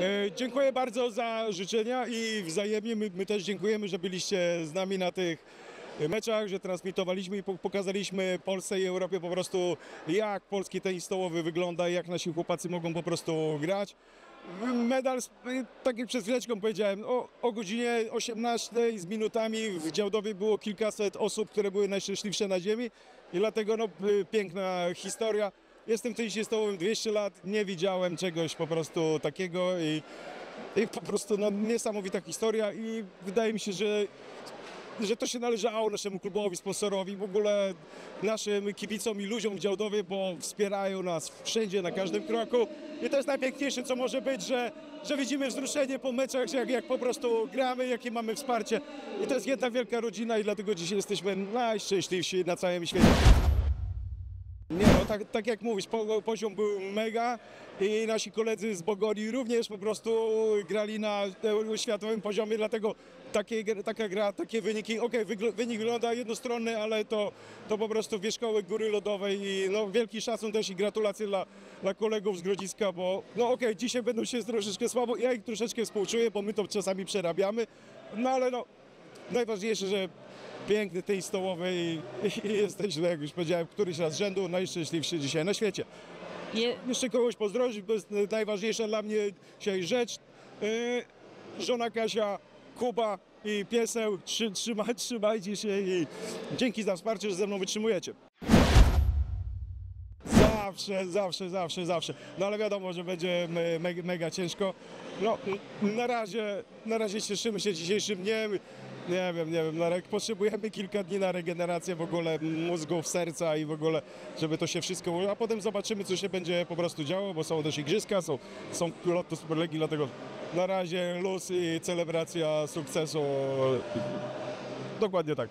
E, Dziękuję bardzo za życzenia i wzajemnie my, my też dziękujemy, że byliście z nami na tych meczach, że transmitowaliśmy i po- pokazaliśmy Polsce i Europie po prostu jak polski tenis stołowy wygląda, jak nasi chłopacy mogą po prostu grać. Medal, z- tak jak przed chwileczką powiedziałem, o, o godzinie 18 z minutami w Działdowie było kilkaset osób, które były najszczęśliwsze na ziemi i dlatego no, y, piękna historia. Jestem stołowym 200 lat, nie widziałem czegoś po prostu takiego i, i po prostu no, niesamowita historia i wydaje mi się, że że to się należało naszemu klubowi, sponsorowi, w ogóle naszym kibicom i ludziom w Działdowie, bo wspierają nas wszędzie, na każdym kroku. I to jest najpiękniejsze, co może być, że, że widzimy wzruszenie po meczach, jak, jak po prostu gramy, jakie mamy wsparcie. I to jest jedna wielka rodzina i dlatego dzisiaj jesteśmy najszczęśliwsi na całym świecie. Nie no, tak, tak jak mówisz, po, poziom był mega i nasi koledzy z Bogori również po prostu grali na światowym poziomie, dlatego takie, taka gra, takie wyniki, okej, wygl- wynik wygląda jednostronny, ale to, to po prostu wierzchołek góry lodowej i no, wielki szacun też i gratulacje dla, dla kolegów z Grodziska, bo no okej, dzisiaj będą się troszeczkę słabo, ja ich troszeczkę współczuję, bo my to czasami przerabiamy, no ale no, najważniejsze, że piękny tej stołowy i, i jesteśmy, jak już powiedziałem, któryś raz z rzędu najszczęśliwszy dzisiaj na świecie. Je, Jeszcze kogoś pozdrowić, bo jest najważniejsza dla mnie dzisiaj rzecz. Yy, żona Kasia, Kuba i pieseł, trzy, trzyma, trzymajcie się i dzięki za wsparcie, że ze mną wytrzymujecie. Zawsze, zawsze, zawsze, zawsze. No ale wiadomo, że będzie me- mega, mega ciężko. No, na razie, na razie cieszymy się dzisiejszym dniem. Nie wiem, nie wiem, na re- potrzebujemy kilka dni na regenerację w ogóle mózgów, serca i w ogóle, żeby to się wszystko a potem zobaczymy, co się będzie po prostu działo, bo są też igrzyska, są, są loty Superligi, dlatego na razie luz i celebracja sukcesu. Dokładnie tak.